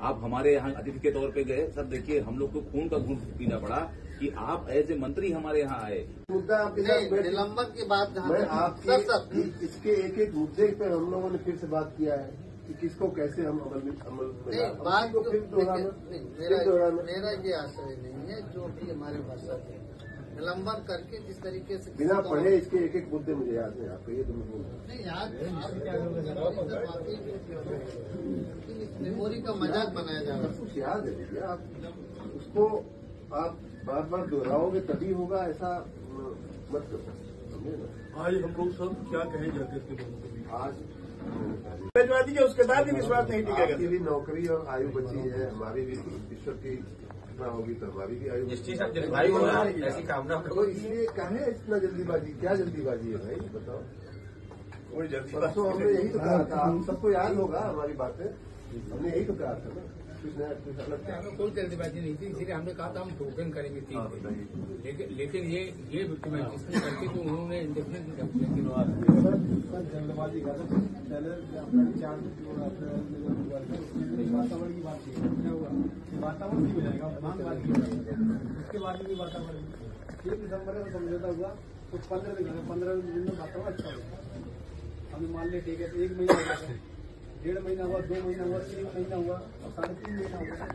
आप हमारे यहाँ अतिथि के तौर पे गए सर देखिए हम लोग को खून का घूट पीना पड़ा कि आप एज ए मंत्री हमारे यहाँ आए मुद्दा आपके साथ निलंबन की बात मैं तक- सर सर इसके एक एक मुद्दे पे हम लोगों ने फिर से बात किया है कि किसको कैसे हम अमल में अमल में बात को फिर दोहराना मेरा ये आशय नहीं है जो भी हमारे भाषा है निलंबन करके जिस तरीके से बिना पढ़े इसके एक एक मुद्दे मुझे याद है आपको ये तो मैं बोलूँ नहीं याद मेमोरी का मज़ाक बनाया जा रहा है। कुछ याद है भैया आप उसको आप बार बार दोहराओगे तभी होगा ऐसा मत करो आज हम लोग सब क्या कहें जाते थे को आज भिजवा दीजिए उसके बाद भी विश्वास नहीं टिकेगा। आपकी भी नौकरी और आयु बची है हमारी भी ईश्वर की इतना होगी तो हमारी भी आयु। जल्दबाजी रहा है ऐसी कामना तो इसलिए कहे इतना जल्दीबाजी क्या जल्दीबाजी है भाई बताओ। कोई जल्दी हमने यही तो कहा था आप सबको याद होगा हमारी बातें। हमने यही तो कहा था ना कुछ नया कुछ अलग क्या कोई जल्दबाजी नहीं थी इसीलिए हमने कहा था हम टोकन करेंगे तीन लेकिन लेकिन ये ये डॉक्यूमेंटेशन करके जो उन्होंने जल्दबाजी का पहले अपना चार वातावरण की बात क्या हुआ? वातावरण नहीं मिलेगा बात की उसके बाद भी वातावरण एक दिसंबर का समझौता हुआ तो पंद्रह दिन पंद्रह दिन में वातावरण अच्छा हुआ। हमने मान लिया ठीक है तो एक महीना हो डेढ़ महीना हुआ दो महीना हुआ तीन महीना हुआ और साढ़े तीन महीना हुआ।